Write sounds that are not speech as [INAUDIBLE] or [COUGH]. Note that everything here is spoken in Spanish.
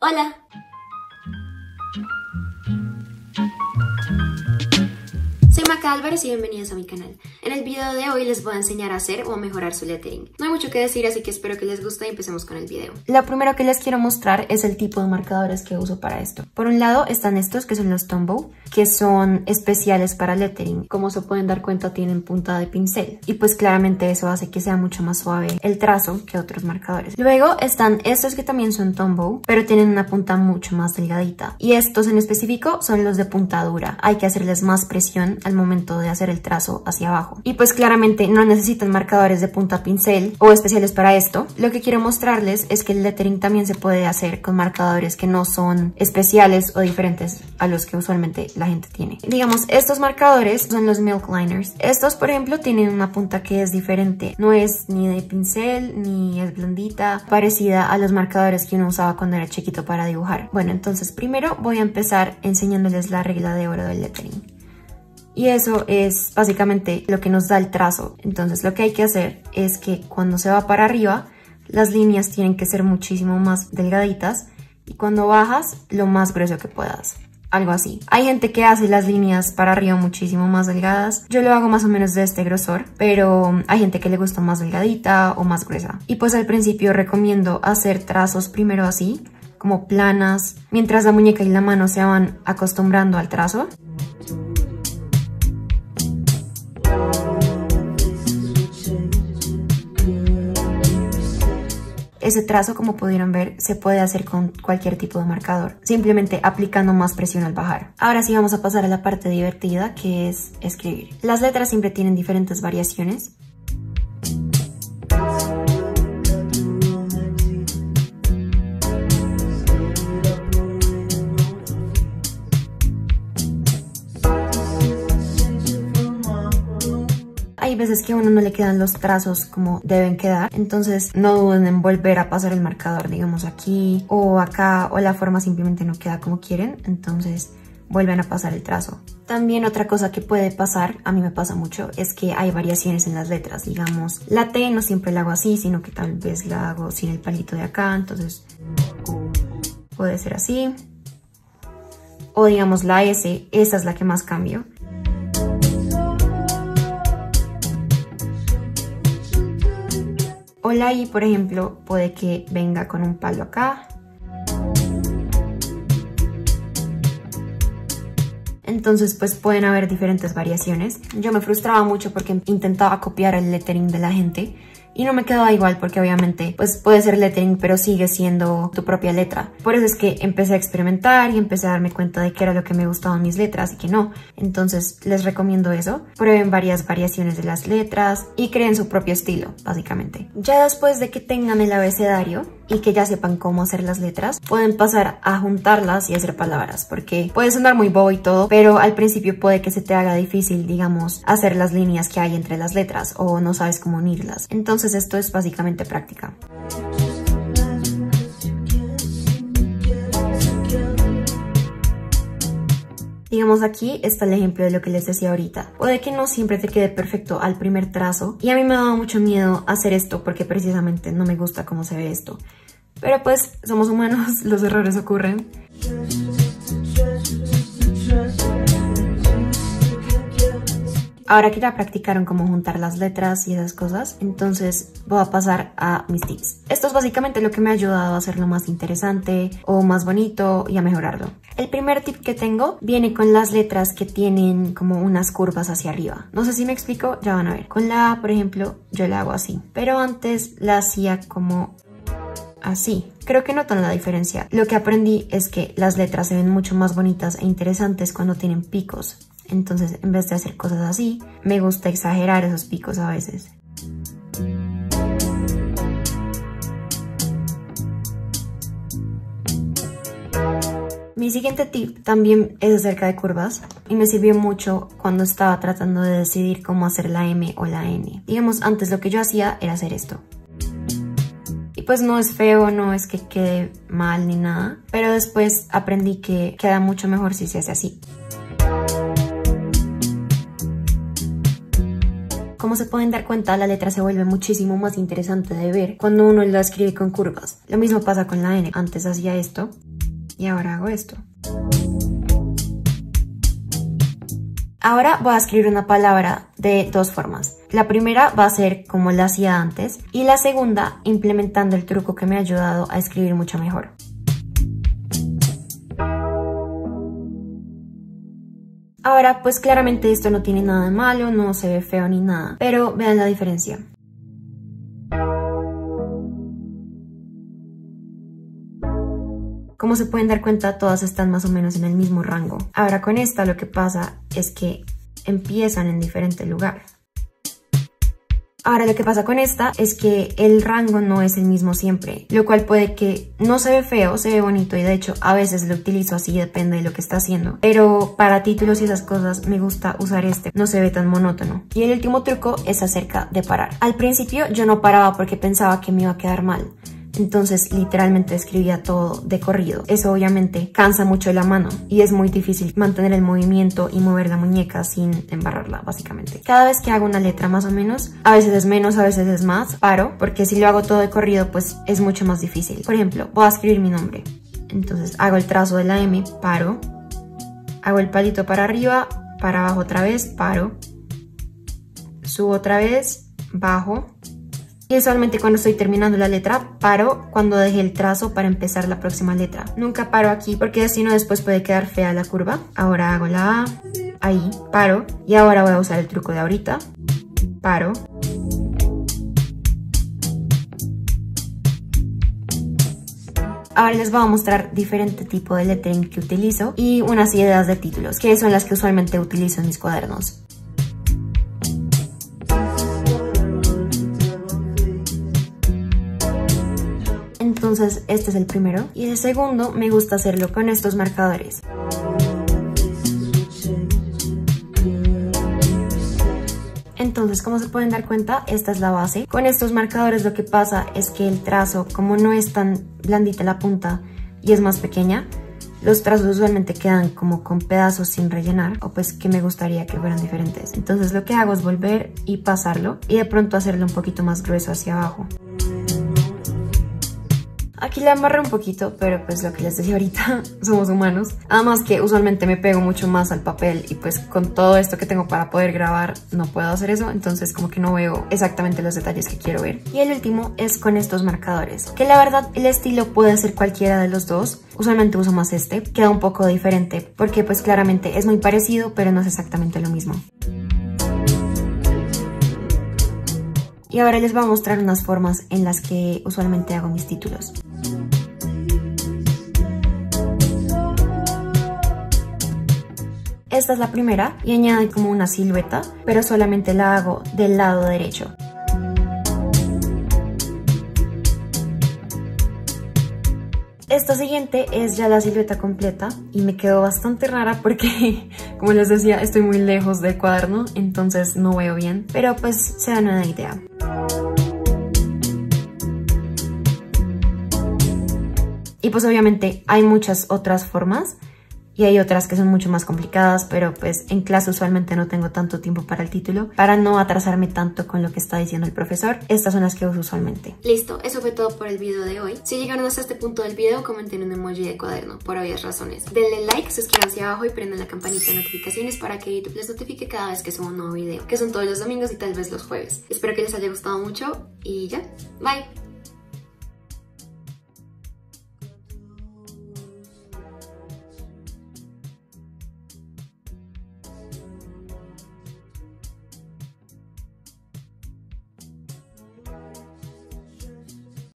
Hola. Maca Álvarez y bienvenidos a mi canal. En el video de hoy les voy a enseñar a hacer o a mejorar su lettering. No hay mucho que decir, así que espero que les guste y empecemos con el video. Lo primero que les quiero mostrar es el tipo de marcadores que uso para esto. Por un lado están estos que son los Tombow, que son especiales para lettering. Como se pueden dar cuenta tienen punta de pincel y pues claramente eso hace que sea mucho más suave el trazo que otros marcadores. Luego están estos que también son Tombow, pero tienen una punta mucho más delgadita. Y estos en específico son los de punta dura. Hay que hacerles más presión al momento de hacer el trazo hacia abajo. Y pues claramente no necesitan marcadores de punta pincel o especiales para esto. Lo que quiero mostrarles es que el lettering también se puede hacer con marcadores que no son especiales o diferentes a los que usualmente la gente tiene. Digamos, estos marcadores son los milk liners. Estos, por ejemplo, tienen una punta que es diferente. No es ni de pincel, ni es blandita, parecida a los marcadores que uno usaba cuando era chiquito para dibujar. Bueno, entonces primero voy a empezar enseñándoles la regla de oro del lettering y eso es básicamente lo que nos da el trazo. Entonces lo que hay que hacer es que cuando se va para arriba, las líneas tienen que ser muchísimo más delgaditas y cuando bajas, lo más grueso que puedas. Algo así. Hay gente que hace las líneas para arriba muchísimo más delgadas. Yo lo hago más o menos de este grosor, pero hay gente que le gusta más delgadita o más gruesa. Y pues al principio recomiendo hacer trazos primero así, como planas, mientras la muñeca y la mano se van acostumbrando al trazo. Ese trazo, como pudieron ver, se puede hacer con cualquier tipo de marcador, simplemente aplicando más presión al bajar. Ahora sí vamos a pasar a la parte divertida, que es escribir. Las letras siempre tienen diferentes variaciones, veces que a uno no le quedan los trazos como deben quedar, entonces no duden en volver a pasar el marcador, digamos aquí o acá, o la forma simplemente no queda como quieren, entonces vuelven a pasar el trazo. También otra cosa que puede pasar, a mí me pasa mucho, es que hay variaciones en las letras. Digamos, la T no siempre la hago así, sino que tal vez la hago sin el palito de acá, entonces puede ser así. O digamos la S, esa es la que más cambio. O la I, por ejemplo, puede que venga con un palo acá. Entonces, pues pueden haber diferentes variaciones. Yo me frustraba mucho porque intentaba copiar el lettering de la gente y no me quedaba igual porque obviamente pues puede ser lettering pero sigue siendo tu propia letra. Por eso es que empecé a experimentar y empecé a darme cuenta de que era lo que me gustaban mis letras y que no. Entonces les recomiendo eso. Prueben varias variaciones de las letras y creen su propio estilo, básicamente. Ya después de que tengan el abecedario, y que ya sepan cómo hacer las letras, pueden pasar a juntarlas y hacer palabras, porque puede sonar muy bobo y todo, pero al principio puede que se te haga difícil, digamos, hacer las líneas que hay entre las letras o no sabes cómo unirlas. Entonces esto es básicamente práctica. Digamos aquí está el ejemplo de lo que les decía ahorita. Puede que no siempre te quede perfecto al primer trazo y a mí me daba mucho miedo hacer esto porque precisamente no me gusta cómo se ve esto. Pero pues somos humanos, [LAUGHS] los errores ocurren. Ahora que ya practicaron cómo juntar las letras y esas cosas, entonces voy a pasar a mis tips. Esto es básicamente lo que me ha ayudado a hacerlo más interesante o más bonito y a mejorarlo. El primer tip que tengo viene con las letras que tienen como unas curvas hacia arriba. No sé si me explico, ya van a ver. Con la A, por ejemplo, yo la hago así. Pero antes la hacía como así. Creo que notan la diferencia. Lo que aprendí es que las letras se ven mucho más bonitas e interesantes cuando tienen picos. Entonces, en vez de hacer cosas así, me gusta exagerar esos picos a veces. Mi siguiente tip también es acerca de curvas y me sirvió mucho cuando estaba tratando de decidir cómo hacer la M o la N. Digamos, antes lo que yo hacía era hacer esto. Y pues no es feo, no es que quede mal ni nada, pero después aprendí que queda mucho mejor si se hace así. Como se pueden dar cuenta, la letra se vuelve muchísimo más interesante de ver cuando uno la escribe con curvas. Lo mismo pasa con la N. Antes hacía esto y ahora hago esto. Ahora voy a escribir una palabra de dos formas. La primera va a ser como la hacía antes y la segunda implementando el truco que me ha ayudado a escribir mucho mejor. Ahora, pues claramente esto no tiene nada de malo, no se ve feo ni nada, pero vean la diferencia. Como se pueden dar cuenta, todas están más o menos en el mismo rango. Ahora con esta lo que pasa es que empiezan en diferente lugar. Ahora lo que pasa con esta es que el rango no es el mismo siempre, lo cual puede que no se ve feo, se ve bonito y de hecho a veces lo utilizo así, depende de lo que está haciendo. Pero para títulos y esas cosas me gusta usar este, no se ve tan monótono. Y el último truco es acerca de parar. Al principio yo no paraba porque pensaba que me iba a quedar mal. Entonces literalmente escribía todo de corrido. Eso obviamente cansa mucho la mano y es muy difícil mantener el movimiento y mover la muñeca sin embarrarla básicamente. Cada vez que hago una letra más o menos, a veces es menos, a veces es más, paro porque si lo hago todo de corrido pues es mucho más difícil. Por ejemplo, voy a escribir mi nombre. Entonces hago el trazo de la M, paro, hago el palito para arriba, para abajo otra vez, paro, subo otra vez, bajo, y usualmente cuando estoy terminando la letra, paro cuando dejé el trazo para empezar la próxima letra. Nunca paro aquí porque si no después puede quedar fea la curva. Ahora hago la A, ahí, paro. Y ahora voy a usar el truco de ahorita. Paro. Ahora les voy a mostrar diferente tipo de lettering que utilizo y unas ideas de títulos, que son las que usualmente utilizo en mis cuadernos. Entonces este es el primero. Y el segundo me gusta hacerlo con estos marcadores. Entonces, como se pueden dar cuenta, esta es la base. Con estos marcadores lo que pasa es que el trazo, como no es tan blandita la punta y es más pequeña, los trazos usualmente quedan como con pedazos sin rellenar o pues que me gustaría que fueran diferentes. Entonces lo que hago es volver y pasarlo y de pronto hacerlo un poquito más grueso hacia abajo. Aquí le amarré un poquito, pero pues lo que les decía ahorita, [LAUGHS] somos humanos. Además que usualmente me pego mucho más al papel y pues con todo esto que tengo para poder grabar no puedo hacer eso, entonces como que no veo exactamente los detalles que quiero ver. Y el último es con estos marcadores, que la verdad el estilo puede ser cualquiera de los dos. Usualmente uso más este, queda un poco diferente porque pues claramente es muy parecido, pero no es exactamente lo mismo. Y ahora les voy a mostrar unas formas en las que usualmente hago mis títulos. Esta es la primera y añade como una silueta, pero solamente la hago del lado derecho. Esta siguiente es ya la silueta completa y me quedó bastante rara porque, [LAUGHS] como les decía, estoy muy lejos del cuaderno, entonces no veo bien, pero pues se dan una idea. Y pues obviamente hay muchas otras formas y hay otras que son mucho más complicadas, pero pues en clase usualmente no tengo tanto tiempo para el título, para no atrasarme tanto con lo que está diciendo el profesor. Estas son las que uso usualmente. Listo, eso fue todo por el video de hoy. Si llegaron hasta este punto del video, comenten un emoji de cuaderno, por obvias razones. Denle like, suscríbanse abajo y prendan la campanita de notificaciones para que YouTube les notifique cada vez que subo un nuevo video, que son todos los domingos y tal vez los jueves. Espero que les haya gustado mucho y ya, bye.